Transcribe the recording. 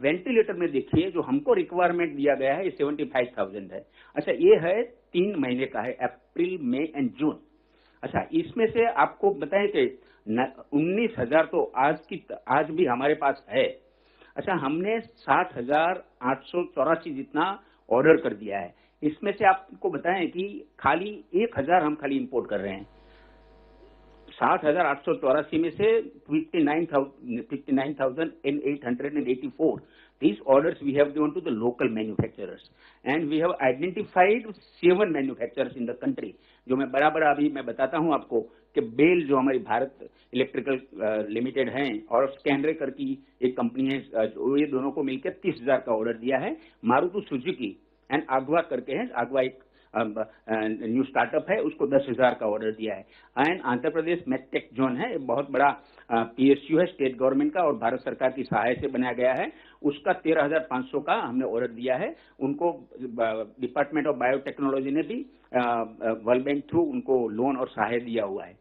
Ventilator में देखिए, जो हमको रिक्वायरमेंट दिया गया है, ये सेवेंटी फाइव थाउज़ेंड है। अच्छा ये है तीन महीने का है अप्रैल मई एंड जून अच्छा इसमें से आपको बताएँ कि उन्नीस हज़ार तो आज की, आज भी हमारे पास है। अच्छा हमने सात हज़ार आठ सौ चौरासी जितना ऑर्डर कर दिया है। इसमें से आपको बताएँ कि खाली एक हज़ार हम खाली इंपोर्ट कर रहे हैं। साठ हज़ार आठ सौ चौरासी में से fifty nine thousand fifty nine thousand and eight hundred and eighty four these orders we have given to the local manufacturers. And we have identified seven manufacturers in the country, जो मैं बराबर अभी मैं बताता हूँ आपको कि बेल जो हमारी भारत इलेक्ट्रिकल लिमिटेड है और स्कैनरेकर की एक कंपनी है जो ये दोनों को मिलकर तीस हज़ार का ऑर्डर दिया है। मारुतु सुजुकी एंड आगवा करके है। आगवा एक न्यू स्टार्टअप है, उसको दस हज़ार का ऑर्डर दिया है। And Andhra Pradesh medtech zone है बहुत बड़ा पीएसयू है स्टेट गवर्नमेंट का और भारत सरकार की सहाय से बनाया गया है। उसका तेरह हज़ार पाँच सौ का हमने ऑर्डर दिया है। उनको डिपार्टमेंट ऑफ़ बायोटेक्नोलॉजी ने भी वर्ल्ड बैंक थ्रू उनको लोन और सहाय दिया हुआ है।